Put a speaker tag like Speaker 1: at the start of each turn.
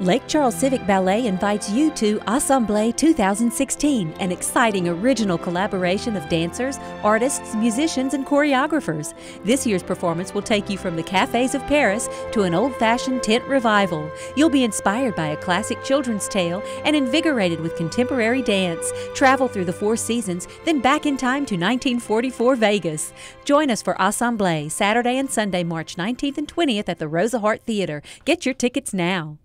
Speaker 1: Lake Charles Civic Ballet invites you to Assemblée 2016, an exciting original collaboration of dancers, artists, musicians, and choreographers. This year's performance will take you from the cafes of Paris to an old fashioned tent revival. You'll be inspired by a classic children's tale and invigorated with contemporary dance. Travel through the four seasons, then back in time to 1944 Vegas. Join us for Assemblée Saturday and Sunday, March 19th and 20th at the Rosa Hart Theater. Get your tickets now.